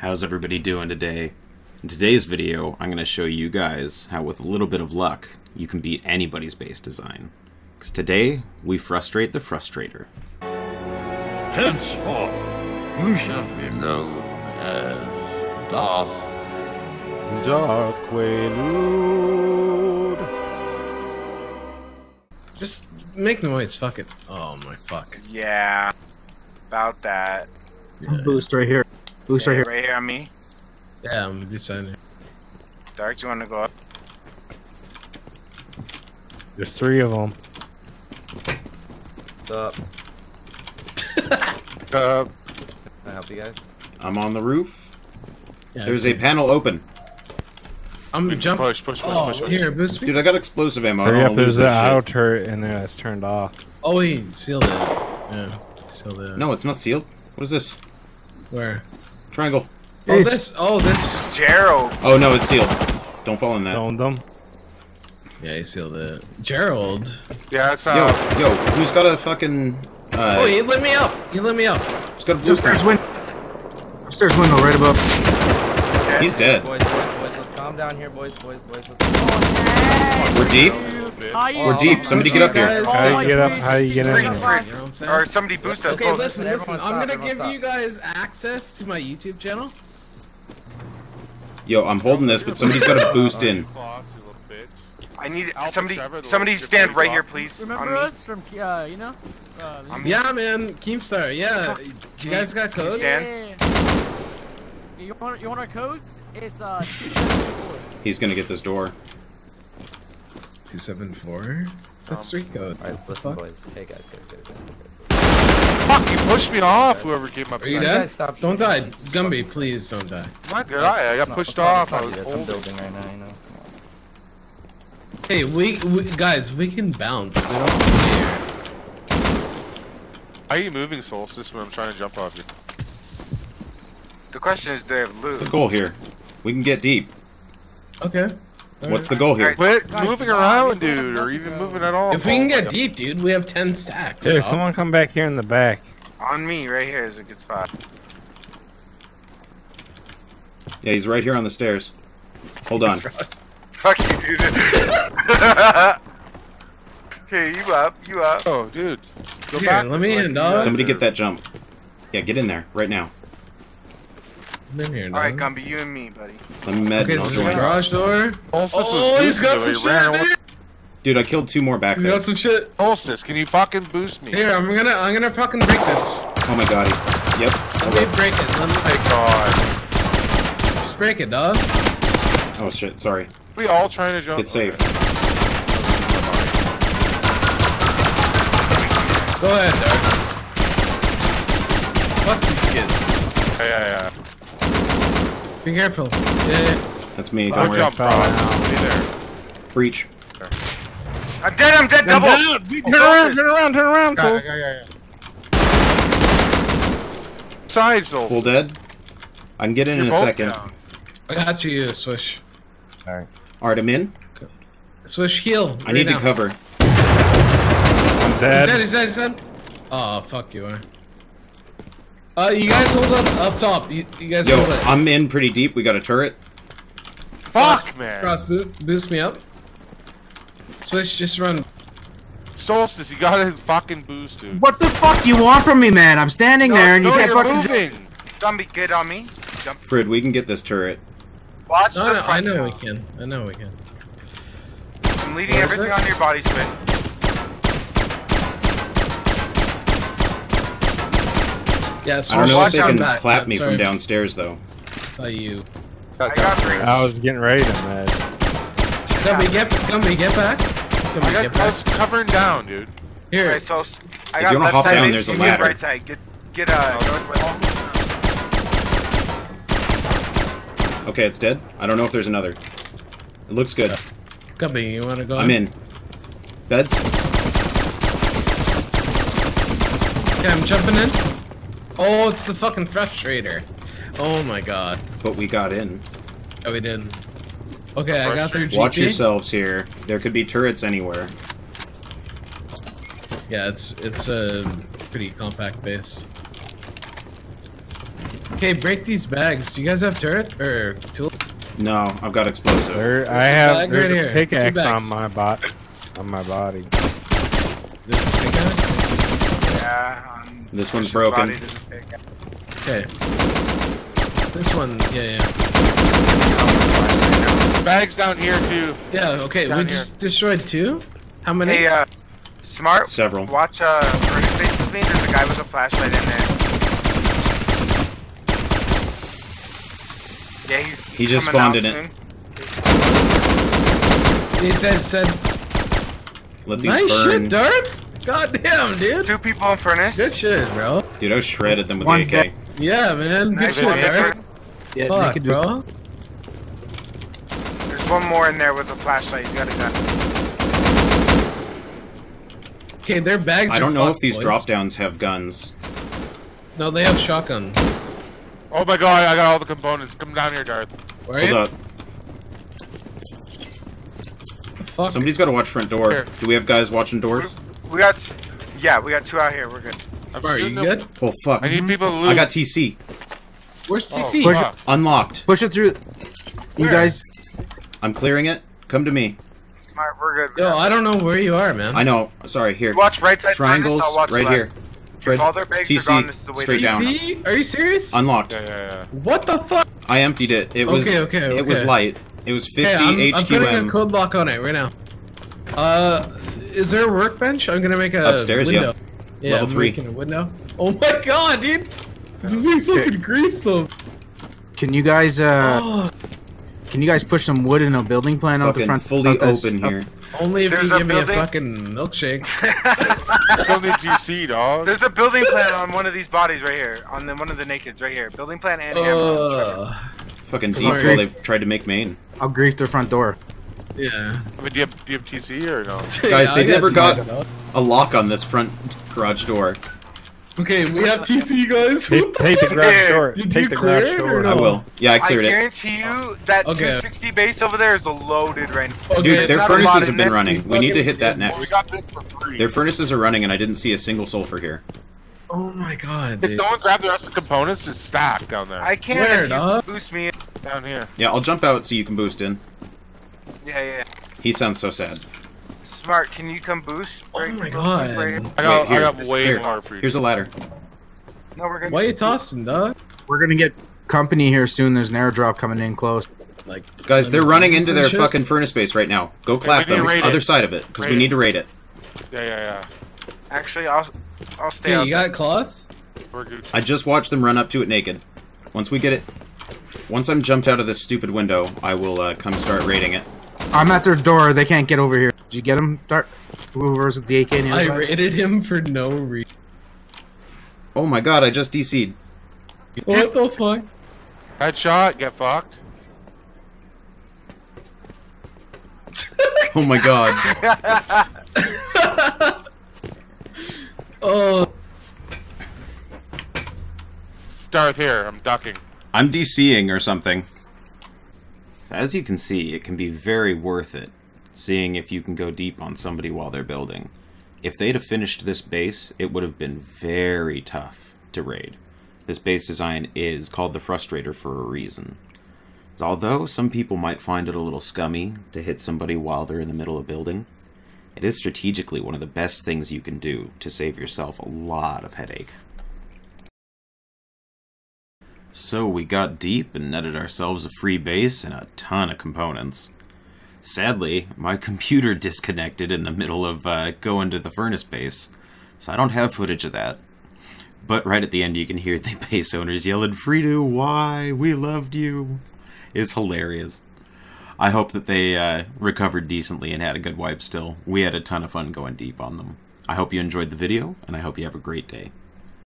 how's everybody doing today? In today's video, I'm going to show you guys how with a little bit of luck, you can beat anybody's base design. Because today, we frustrate the frustrator. Henceforth, you shall be known as Darth. Darth Quaalude. Just make noise, fuck it. Oh my fuck. Yeah, about that. Yeah, Boost right here. Boost Yeah, right here. right here on me. yeah I'm beside you. Dark, you want to go up? There's three of them. What's up? Uh, Can I help you guys? I'm on the roof. Yeah, There's a panel open. I'm gonna jump. Push, push, push, Oh, push, push. here, boost me. Dude, I got explosive ammo. Hurry up, there's an this auto turret in there that's turned off. Oh, he sealed it. Yeah, he sealed it. No, it's not sealed. What is this? Where? Triangle. Oh, this. Oh, this. Gerald. Oh no, it's sealed. Don't fall in that. Owned them. Yeah, he sealed it. Gerald. Yeah, it's Yo, uh, yo, yo, who's got a fucking uh oh, he lit me up. He lit me up. He's got a boost? Upstairs window. Upstairs window right above. He's dead. Boys, boys, boys, let's calm down here, boys, boys, boys. We're deep. We're deep. Somebody get up here. How do you get up? How do you get in Freak, there? You freak. know what I'm? Or somebody boost us. Okay, listen, listen. I'm gonna give you guys access to my YouTube channel. Yo, I'm holding this, but somebody's gotta boost in. Boss, you little bitch. I need Alpha somebody. Trevor, Somebody little stand right here, please. Remember on me. us from, uh, you know? Uh, Yeah, man, Keemstar. Yeah, you guys got Can you codes? Stand? yeah. You want, you want our codes? It's, uh, He's gonna get this door. Two seven four. That's three code. Alright, listen, Fuck. boys. Hey, guys, guys, guys, guys, guys. Fuck, you pushed me off, whoever came up Are you dead? stop Don't die, Gumby. Please don't die. Not did I? I got No, pushed let's off. I was not do this. I'm holding. building right now, you know? Hey, we, we guys, we can bounce. We don't have to stay here. How are you moving, Solstice, when I'm trying to jump off you? The question is, do they have What's the goal here? We can get deep. Okay. What's the goal here? Quit Guys, moving around, we don't have dude, or even moving at all. If we can get deep, dude, we have ten stacks. Hey, so- someone come back here in the back. On me, right here is a good spot. Yeah, he's right here on the stairs. Hold on. Fuck you, dude. hey, you up? You up? Oh, dude. Go Here, back. let me in, dog. Somebody get that jump. Yeah, get in there right now. I'm in here, All right, dog. Gumby, you and me, buddy. Let me med Okay, and I'll this is the join. garage door. Solstice Oh, he's got some he shit, dude. Dude, I killed two more back He's got some shit. Solstice, can you fucking boost me? Here, I'm gonna, I'm gonna fucking break this. Oh my god. Yep. Let me break it. Let me oh Thank God. just break it, dog. Oh shit, sorry. We all trying to jump. Get safe. Go ahead, dog. Fuck these kids. Yeah, yeah, yeah. Be careful. Yeah. That's me. Don't worry. jump, Frost. Stay there. Breach. I'm dead. I'm dead. Double. Turn around, turn around, turn around, Yeah, Souls. yeah, yeah, yeah. Side, Soul. Full dead. I can get in in a You're both second. down. I got you, Swish. Alright, I'm in. Swish, heal. I need right to cover. I'm He's dead. dead, he's dead, he's dead. Oh, fuck you, are. Uh, you guys hold up up top. You, you guys Yo, hold it. I'm in pretty deep. We got a turret. Fuck, man. Cross boot, boost me up. Switch, just run. Solstice, you gotta fucking boost, dude. What the fuck do you want from me, man? I'm standing there and you can't you're fucking. moving. Gumby, get on me. Jump. Frid, we can get this turret. Watch No, the no, I know now. we can. I know we can. I'm leaving Where is everything on your body, Spin. Yeah, Swish, I don't know if they can back. clap Yeah, me sorry from downstairs though. By you. I got three. I was getting ready to med. Gumby, get, Gumby, get back. Gumby, I get got I back. was covering down, dude. Here. Alright, so s- I If got you wanna left hop side. down, there's a get ladder. Right side. Get get uh northwest. Okay, it's dead. I don't know if there's another. It looks good. Gumby, you wanna go? I'm in. Beds? Okay, I'm jumping in. Oh, it's the fucking frustrator. Oh my god. But we got in. Oh, we did. Okay, I got their GP. Watch yourselves here. There could be turrets anywhere. Yeah, it's it's a pretty compact base. Okay, break these bags. Do you guys have turret or tool? No, I've got explosive. There, I There's a have bag there's right a here. Pickaxe on my bot, on my body. There's a pickaxe. Yeah. This one's broken. body doesn't pick up. Okay. This one, yeah, yeah. Bags down here too. Yeah, okay, Down we here. just destroyed two? How many? Hey, uh, smart. Several. Watch uh, Furnace Face with me. There's a guy with a flashlight in there. Yeah, he's. he's He just coming spawned out in it. he said, said, Let these nice burn. shit, Darth! God damn, dude! Two people in Furnace. Good shit, bro. Dude, I shredded them with One's AK. dead. Yeah, man, good Nice shit, one, Yeah, Fuck, Naked just- bro. There's one more in there with a flashlight. He's got a gun. Okay, their bags I are don't know if these boys. drop downs have guns. No, they have shotgun. Oh my god, I got all the components. Come down here, Darth. Right? Hold up. Fuck? Somebody's got to watch front door. Here. Do we have guys watching doors? We got. Yeah, we got two out here. We're good. I'm Are you shooting them. good? Oh fuck! I need people to loot. I got TC Where's Oh, CC? Push fuck. unlocked. Push it through. You guys, I'm clearing it. Come to me. Smart. We're good. Yo, I don't know where you are, man. I know. Sorry. Here. You watch right side. Triangles Furnace, watch right left. here. Fred, all their bags are gone, this is the way straight down. CC? Are you serious? Unlocked. Yeah, yeah, yeah. what the fuck? I emptied it. It was Okay, okay, it was light. It was 50 Okay, I'm, I'm putting a code lock on it right now. Uh, is there a workbench? I'm gonna make a Upstairs, yeah. window. Yeah, Level I'm three. making a window. Oh my god, dude! This is really fucking grief though. can you guys uh, Oh, can you guys push some wood in a building plan out the front? fully out open up- here. only if There's you a give me a fucking milkshake. Still need GC, dog. There's a building plan on one of these bodies right here. On the one of the nakeds right here. Building plan and ammo. Trevor. Uh, Fucking deep while they tried to make main. I'll grief their front door. Yeah. I mean, do you have, do you have TC or no? Guys, Yeah, they I never TC got- A lock on this front garage door. Okay, we have TC guys. Take, What the take the garage door. Did take you the clear garage it door. no? I will. Yeah, I I cleared it. I guarantee you that Okay. 260 base over there is a loaded right now. Okay, Dude, it's their furnaces have been running. We need to hit that Well, we next. got this for free. Their furnaces are running, and I didn't see a single sulfur here. Oh my god, Did dude. someone grab the rest of the components? It's stacked down there. I can't Where, if you dog? boost me. Down here. Yeah, I'll jump out so you can boost in. Yeah, yeah. He sounds so sad. Smart, can you come boost? Oh my God. right here? I got, Wait, here. I got way Here. more for you. Here's a ladder. No, we're good. Why you tossing, dog? We're gonna get company here soon. There's an airdrop coming in close. Like, Guys, they're running into their shit? fucking furnace base right now. Go clap we them. Other it. side of it, because we need to raid it. Yeah, yeah, yeah. Actually, I'll I'll stay hey, out you there. got cloth? We're Gucci. I just watched them run up to it naked. Once we get it, once I'm jumped out of this stupid window, I will uh, come start raiding it. I'm at their door. They can't get over here. Did you get him, Dart? Whoever's with the AK in the I side? raided him for no reason. Oh my god, I just DC'd. What the fuck? Headshot, get fucked. Oh my god. Oh, Darth here, I'm ducking. I'm DCing or something. As you can see, it can be very worth it, seeing if you can go deep on somebody while they're building. If they'd have finished this base, it would have been very tough to raid. This base design is called the Frustrator for a reason. Although some people might find it a little scummy to hit somebody while they're in the middle of building, it is strategically one of the best things you can do to save yourself a lot of headache. So we got deep and netted ourselves a free base and a ton of components. Sadly, my computer disconnected in the middle of uh, going to the furnace base, so I don't have footage of that. But right at the end, you can hear the base owners yelling, Frito, why? We loved you. It's hilarious. I hope that they uh, recovered decently and had a good wipe still. We had a ton of fun going deep on them. I hope you enjoyed the video, and I hope you have a great day.